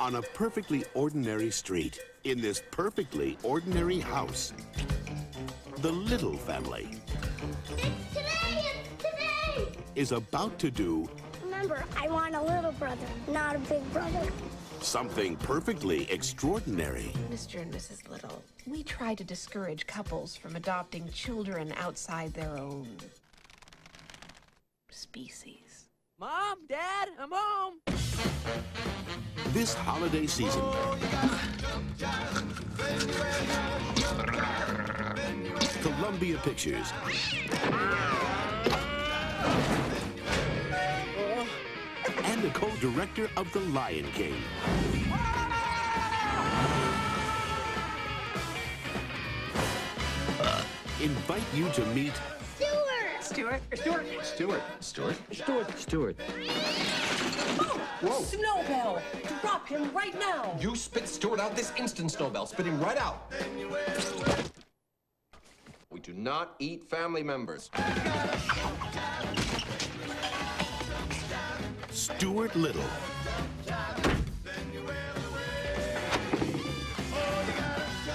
on a perfectly ordinary street, in this perfectly ordinary house. The Little family It's today! It's today! is about to do Remember, I want a little brother, not a big brother. something perfectly extraordinary. Mr. and Mrs. Little, we try to discourage couples from adopting children outside their own species. Mom, Dad, I'm home. This holiday season, Columbia Pictures and the co-director of The Lion King invite you to meet Stewart! Stuart? Stuart. Stuart. Stuart. Stuart. Whoa! Snowbell! Drop him right now! You spit Stuart out this instant, Snowbell. Spit him right out. We do not eat family members. Stuart Little.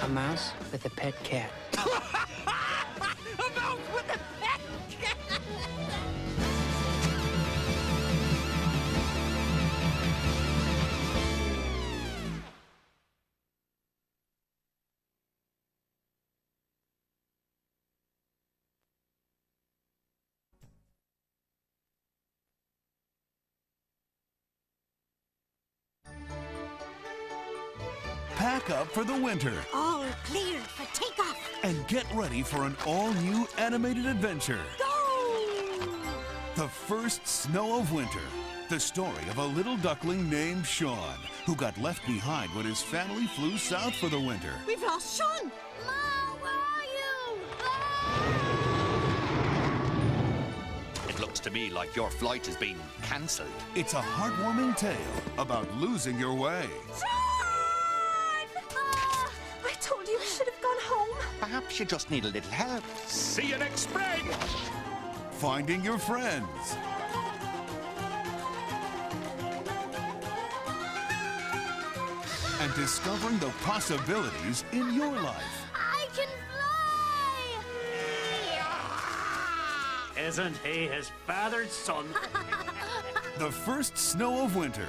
A mouse with a pet cat. Pack up for the winter All cleared for takeoff! and get ready for an all-new animated adventure. Go! The first snow of winter. The story of a little duckling named Sean, who got left behind when his family flew south for the winter. We've lost Sean! Mom, where are you? It looks to me like your flight has been cancelled. It's a heartwarming tale about losing your way. Ah, Perhaps you just need a little help. See you next spring! Finding your friends. And discovering the possibilities in your life. I can fly! Isn't he his father's son? The first snow of winter.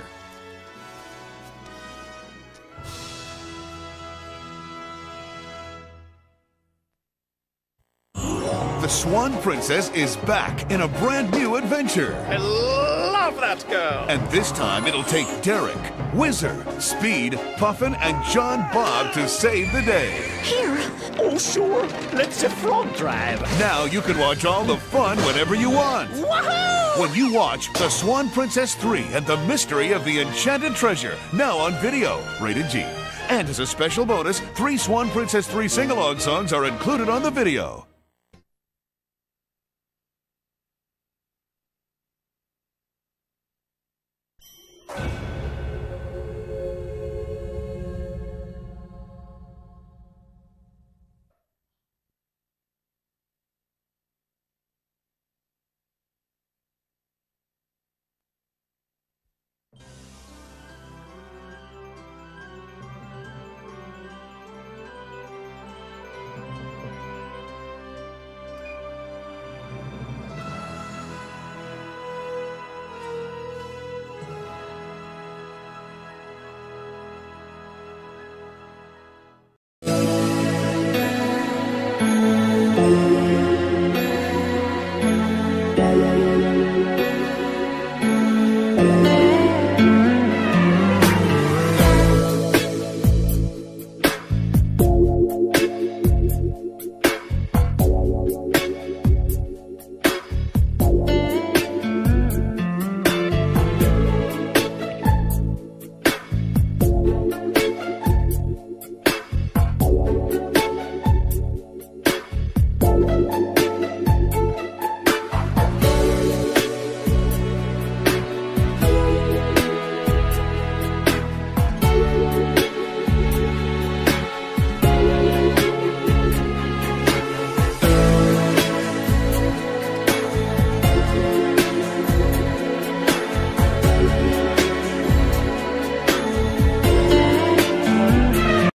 The Swan Princess is back in a brand new adventure. I love that girl. And this time it'll take Derek, Whizzer, Speed, Puffin, and John Bob to save the day. Here! Oh, sure. Let's a frog drive. Now you can watch all the fun whenever you want. Woohoo! When you watch The Swan Princess 3 and the Mystery of the Enchanted Treasure, now on video, rated G. And as a special bonus, three Swan Princess 3 sing-along songs are included on the video.